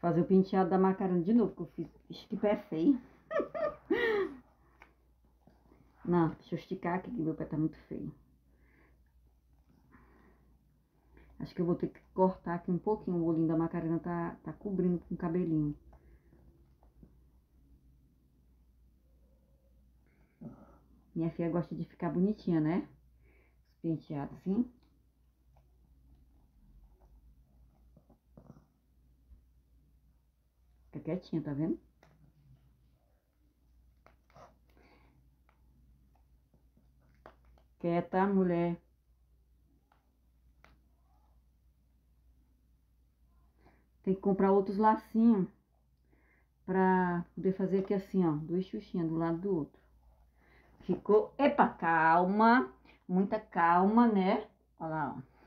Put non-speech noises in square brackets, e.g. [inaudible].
Fazer o penteado da macarona de novo, que eu fiz. Ixi, que pé feio. [laughs] Não, deixa eu esticar aqui, que meu pé tá muito feio. Acho que eu vou ter que cortar aqui um pouquinho. O olhinho da macarena tá, tá cobrindo com o cabelinho. Minha filha gosta de ficar bonitinha, né? Os penteados assim. Fica quietinha, tá vendo? Quieta, mulher. Tem que comprar outros lacinhos pra poder fazer aqui assim, ó, duas xuxinhas do lado do outro. Ficou... Epa, calma, muita calma, né? Olha lá, ó.